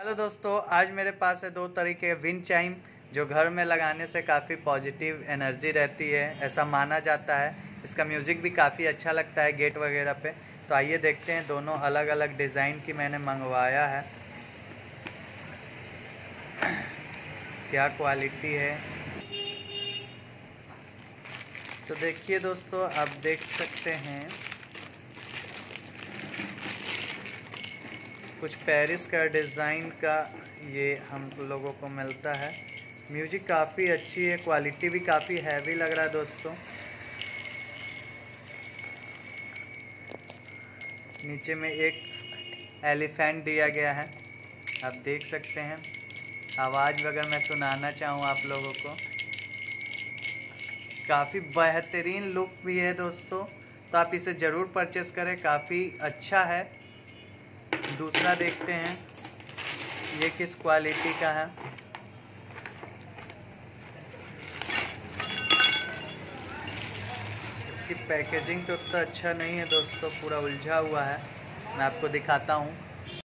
Hello दोस्तों, आज मेरे पास है दो तरीके विंड चाइम जो घर में लगाने से काफ़ी पॉजिटिव एनर्जी रहती है, ऐसा माना जाता है। इसका म्यूज़िक भी काफ़ी अच्छा लगता है गेट वगैरह पे। तो आइए देखते हैं दोनों अलग अलग डिज़ाइन की मैंने मंगवाया है। क्या क्वालिटी है? तो देखिए दोस्तों, आप देख सकते हैं। कुछ पेरिस का डिज़ाइन का ये हम लोगों को मिलता है। म्यूज़िक काफ़ी अच्छी है, क्वालिटी भी काफ़ी हैवी लग रहा है दोस्तों। नीचे में एक एलिफेंट दिया गया है, आप देख सकते हैं। आवाज़ अगर मैं सुनाना चाहूँ आप लोगों को। काफ़ी बेहतरीन लुक भी है दोस्तों। तो आप इसे ज़रूर परचेस करें, काफ़ी अच्छा है। दूसरा देखते हैं ये किस क्वालिटी का है। इसकी पैकेजिंग तो उतना अच्छा नहीं है दोस्तों, पूरा उलझा हुआ है। मैं आपको दिखाता हूँ।